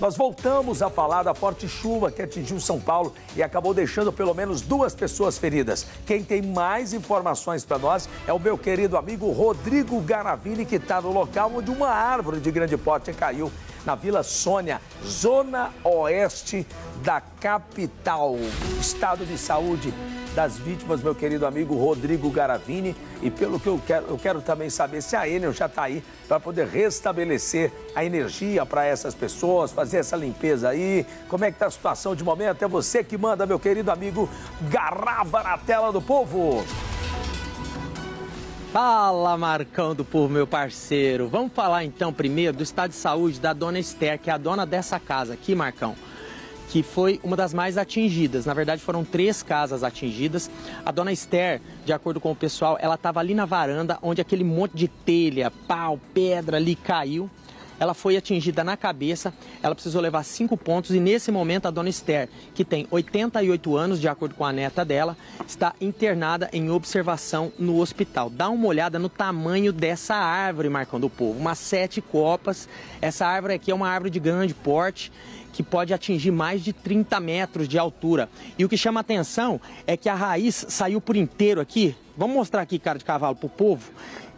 Nós voltamos a falar da forte chuva que atingiu São Paulo e acabou deixando pelo menos duas pessoas feridas. Quem tem mais informações para nós é o meu querido amigo Rodrigo Garavini, que está no local onde uma árvore de grande porte caiu na Vila Sônia, zona oeste da capital. Estado de saúde das vítimas, meu querido amigo Rodrigo Garavini. E pelo que eu quero, eu quero também saber se a Enel já está aí para poder restabelecer a energia para essas pessoas, fazer essa limpeza aí. Como é que está a situação de momento? É você que manda, meu querido amigo Garava na tela do povo. Fala, Marcão do Povo, meu parceiro. Vamos falar então primeiro do estado de saúde da dona Esther, que é a dona dessa casa aqui, Marcão que foi uma das mais atingidas. Na verdade, foram três casas atingidas. A dona Esther, de acordo com o pessoal, ela estava ali na varanda, onde aquele monte de telha, pau, pedra ali caiu ela foi atingida na cabeça, ela precisou levar cinco pontos e nesse momento a dona Esther, que tem 88 anos, de acordo com a neta dela, está internada em observação no hospital. Dá uma olhada no tamanho dessa árvore, Marcão do Povo, umas sete copas. Essa árvore aqui é uma árvore de grande porte que pode atingir mais de 30 metros de altura. E o que chama atenção é que a raiz saiu por inteiro aqui. Vamos mostrar aqui, cara de cavalo, para o povo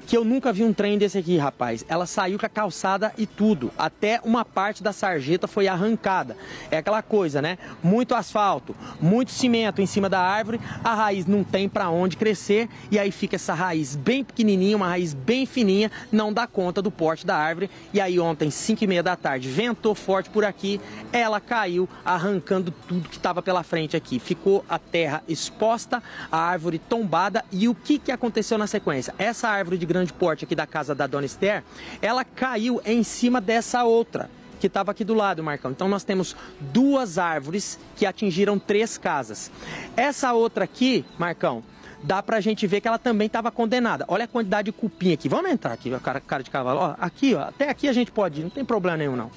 que eu nunca vi um trem desse aqui, rapaz. Ela saiu com a calçada e tudo. Até uma parte da sarjeta foi arrancada. É aquela coisa, né? Muito asfalto, muito cimento em cima da árvore, a raiz não tem para onde crescer e aí fica essa raiz bem pequenininha, uma raiz bem fininha, não dá conta do porte da árvore. E aí ontem, 5 e meia da tarde, ventou forte por aqui, ela caiu arrancando tudo que estava pela frente aqui. Ficou a terra exposta, a árvore tombada e o que, que aconteceu na sequência? Essa árvore de grande porte aqui da casa da Dona Esther, ela caiu em cima dessa outra que estava aqui do lado, Marcão. Então nós temos duas árvores que atingiram três casas. Essa outra aqui, Marcão, dá pra gente ver que ela também estava condenada. Olha a quantidade de cupim aqui. Vamos entrar aqui, cara, cara de cavalo. Ó, aqui, ó, até aqui a gente pode ir, não tem problema nenhum não.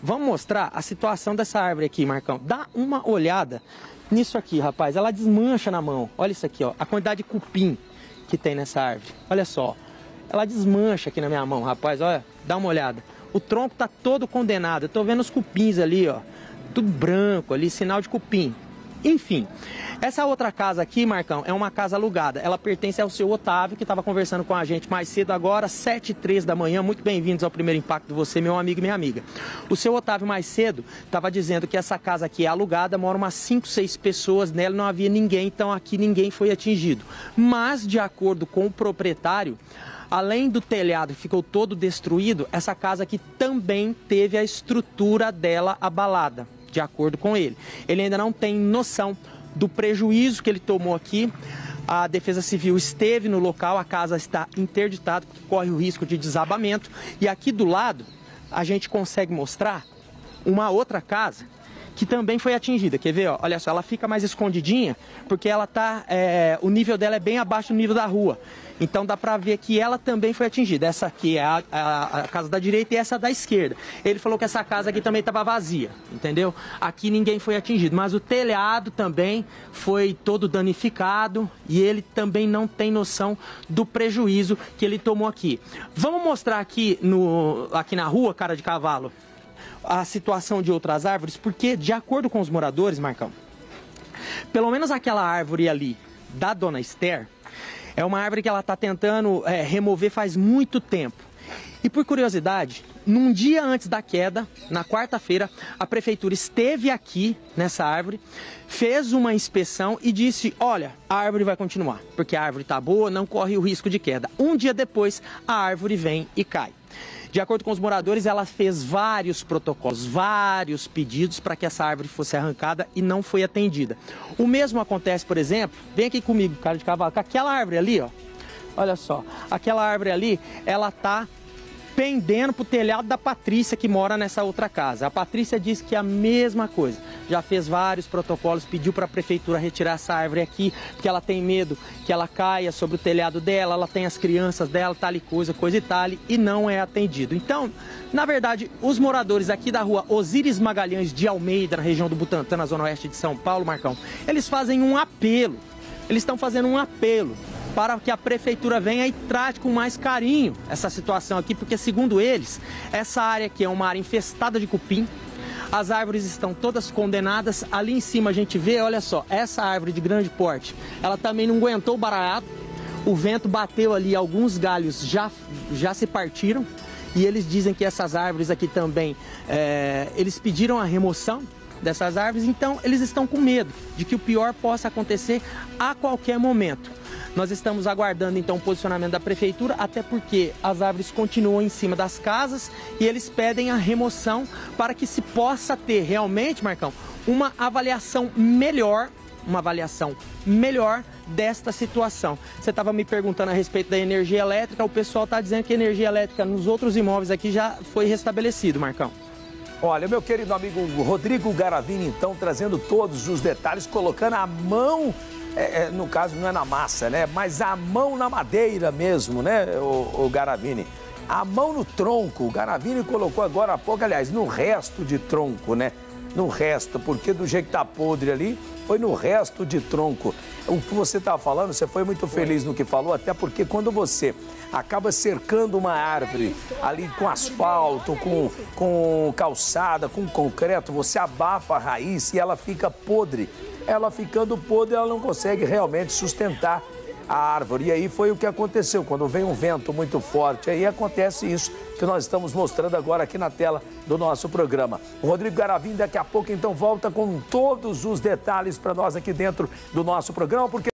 Vamos mostrar a situação dessa árvore aqui, Marcão. Dá uma olhada nisso aqui, rapaz. Ela desmancha na mão. Olha isso aqui, ó. A quantidade de cupim que tem nessa árvore. Olha só, ela desmancha aqui na minha mão, rapaz, olha, dá uma olhada. O tronco tá todo condenado, eu tô vendo os cupins ali, ó, tudo branco ali, sinal de cupim. Enfim, essa outra casa aqui, Marcão, é uma casa alugada. Ela pertence ao seu Otávio, que estava conversando com a gente mais cedo agora, 7 e 3 da manhã. Muito bem-vindos ao primeiro impacto de você, meu amigo e minha amiga. O seu Otávio mais cedo estava dizendo que essa casa aqui é alugada, moram umas 5, 6 pessoas nela, não havia ninguém, então aqui ninguém foi atingido. Mas, de acordo com o proprietário, além do telhado que ficou todo destruído, essa casa aqui também teve a estrutura dela abalada de acordo com ele. Ele ainda não tem noção do prejuízo que ele tomou aqui. A Defesa Civil esteve no local, a casa está interditada, porque corre o risco de desabamento. E aqui do lado, a gente consegue mostrar uma outra casa que também foi atingida. Quer ver? Ó? Olha só, ela fica mais escondidinha porque ela tá, é, o nível dela é bem abaixo do nível da rua. Então dá para ver que ela também foi atingida. Essa aqui é a, a, a, casa da direita e essa da esquerda. Ele falou que essa casa aqui também estava vazia, entendeu? Aqui ninguém foi atingido, mas o telhado também foi todo danificado e ele também não tem noção do prejuízo que ele tomou aqui. Vamos mostrar aqui, no, aqui na rua, cara de cavalo a situação de outras árvores, porque, de acordo com os moradores, Marcão, pelo menos aquela árvore ali da dona Esther, é uma árvore que ela está tentando é, remover faz muito tempo. E por curiosidade, num dia antes da queda, na quarta-feira, a prefeitura esteve aqui nessa árvore, fez uma inspeção e disse: Olha, a árvore vai continuar, porque a árvore está boa, não corre o risco de queda. Um dia depois, a árvore vem e cai. De acordo com os moradores, ela fez vários protocolos, vários pedidos para que essa árvore fosse arrancada e não foi atendida. O mesmo acontece, por exemplo, vem aqui comigo, cara de cavalo, com aquela árvore ali, ó. Olha só, aquela árvore ali, ela tá pendendo para o telhado da Patrícia que mora nessa outra casa. A Patrícia disse que é a mesma coisa. Já fez vários protocolos, pediu para a prefeitura retirar essa árvore aqui, porque ela tem medo que ela caia sobre o telhado dela, ela tem as crianças dela, tal e coisa, coisa e tal, e não é atendido. Então, na verdade, os moradores aqui da rua Osíris Magalhães de Almeida, na região do Butantã, na zona oeste de São Paulo, Marcão, eles fazem um apelo. Eles estão fazendo um apelo para que a prefeitura venha e trate com mais carinho essa situação aqui, porque segundo eles, essa área aqui é uma área infestada de cupim, as árvores estão todas condenadas. Ali em cima a gente vê, olha só, essa árvore de grande porte, ela também não aguentou o baralhado. O vento bateu ali, alguns galhos já, já se partiram. E eles dizem que essas árvores aqui também, é, eles pediram a remoção dessas árvores, então eles estão com medo de que o pior possa acontecer a qualquer momento. Nós estamos aguardando então o posicionamento da prefeitura, até porque as árvores continuam em cima das casas e eles pedem a remoção para que se possa ter realmente, Marcão, uma avaliação melhor, uma avaliação melhor desta situação. Você estava me perguntando a respeito da energia elétrica, o pessoal está dizendo que a energia elétrica nos outros imóveis aqui já foi restabelecido, Marcão. Olha, meu querido amigo Rodrigo Garavini, então, trazendo todos os detalhes, colocando a mão é, é, no caso não é na massa, né? Mas a mão na madeira mesmo, né, o, o Garavini? A mão no tronco, o Garavini colocou agora há pouco, aliás, no resto de tronco, né? No resto, porque do jeito que tá podre ali, foi no resto de tronco. O que você estava falando, você foi muito feliz no que falou, até porque quando você acaba cercando uma árvore ali com asfalto, com, com calçada, com concreto, você abafa a raiz e ela fica podre. Ela ficando podre, ela não consegue realmente sustentar a árvore. E aí foi o que aconteceu. Quando vem um vento muito forte, aí acontece isso que nós estamos mostrando agora aqui na tela do nosso programa. O Rodrigo Garavim daqui a pouco então volta com todos os detalhes para nós aqui dentro do nosso programa, porque